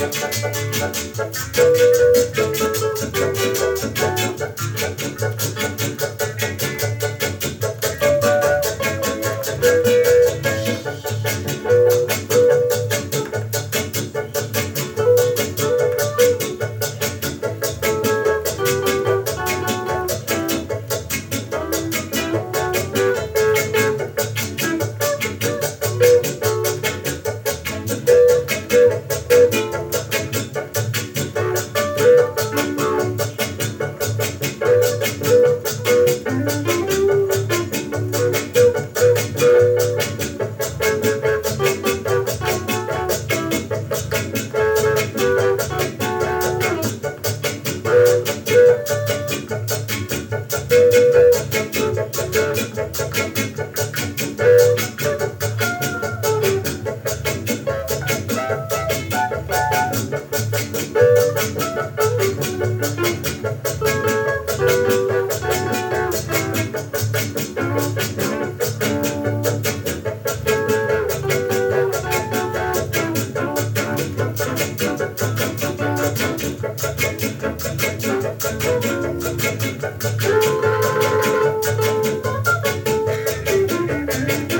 バキバキバキバキ。Thank you.